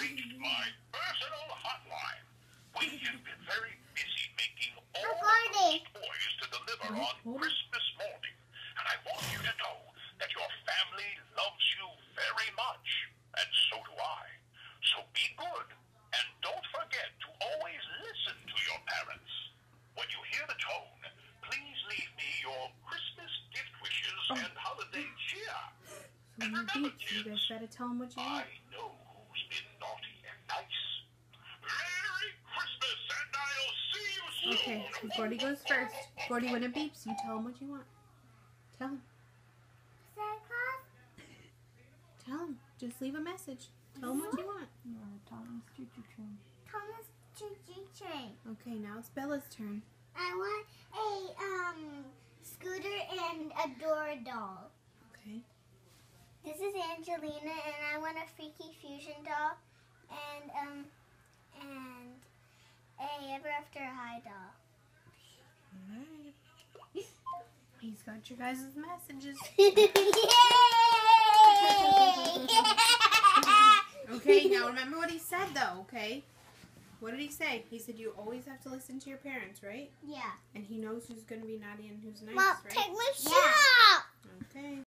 reached my personal hotline. We have been very busy making all How of far are they? those toys to deliver Hold it, on hold it. Christmas morning. And I want you to know that your family loves you very much. And so do I. So be good. And don't forget to always listen to your parents. When you hear the tone, please leave me your Christmas gift wishes Oh. and holiday cheer. So when it beeps, you guys gotta tell him what you I want. Know been naughty and nice. Merry Christmas, and I'll see you soon. Okay, so Gordy goes first. Gordy, when it beeps, you tell him what you want. Tell him. Santa Claus? Tell him. Just leave a message. Tell him what you want. Thomas Choo Choo Train. Thomas Choo Choo Train. Okay, now it's Bella's turn. I want a um scooter and a door doll. Okay. This is Angelina, and I want a Freaky Fusion doll, and um, and a Ever After High doll. Alright. He's got your guys' messages. Okay, now remember what he said though, okay? What did he say? He said you always have to listen to your parents, right? yeah. And he knows who's gonna be naughty and who's nice, Mom, right? take my shoe Yeah. out. Okay.